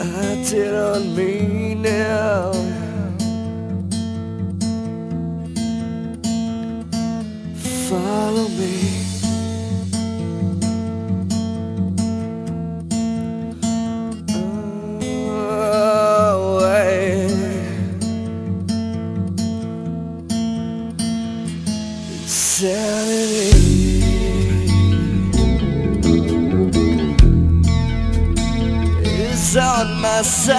I didn't mean it. Follow me. Saturday my side.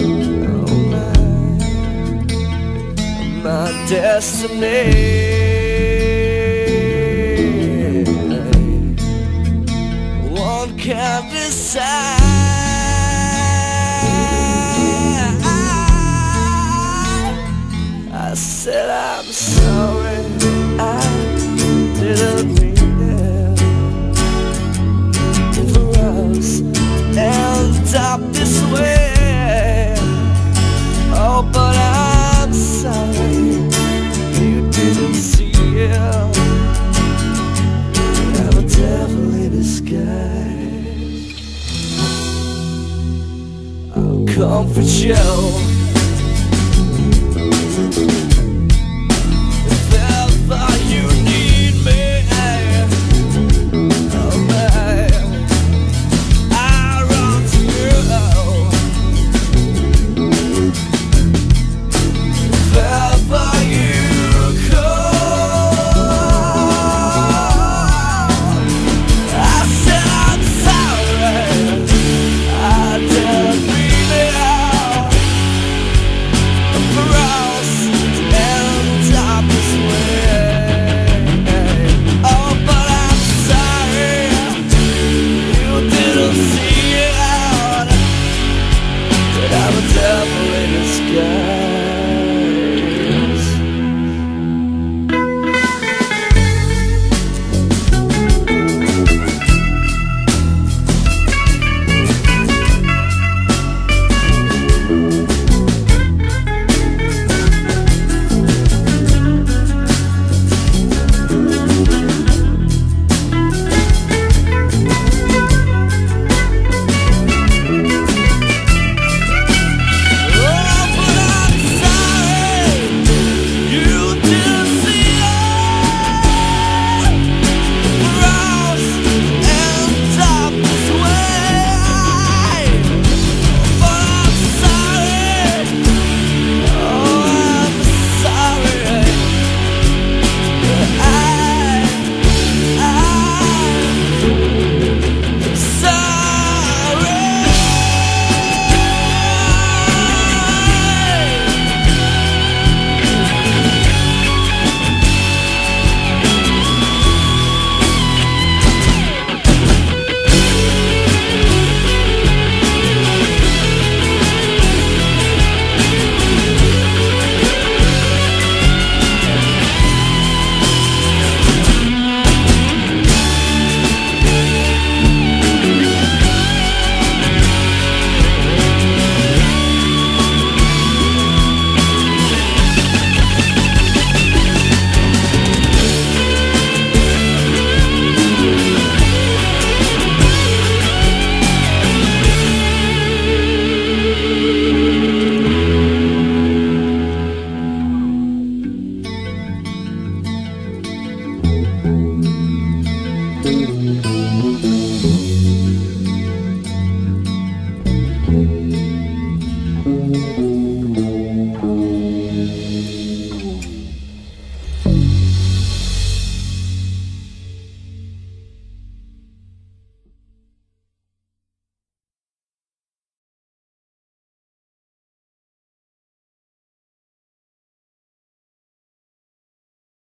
Oh my, my destiny. One can decide. I said I'm sorry. I comfort you.